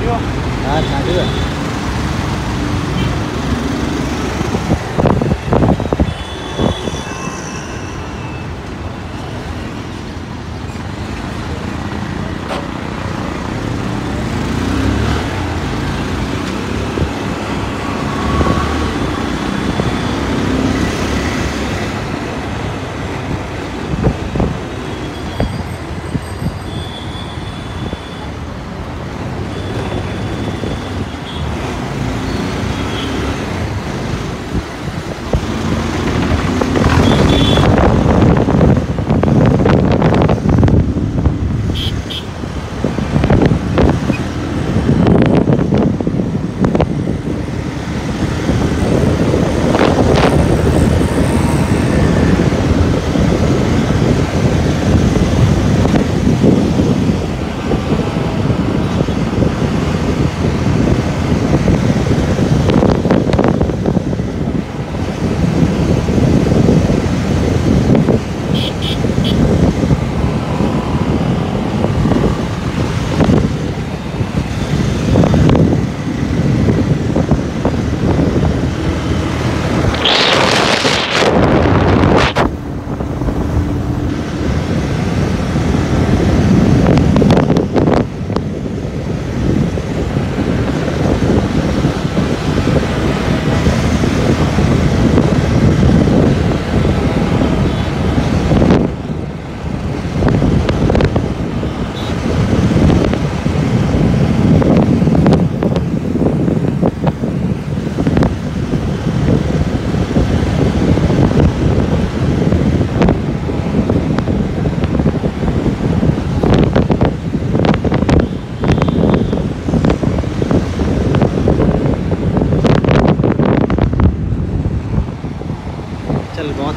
Chưa. बहुत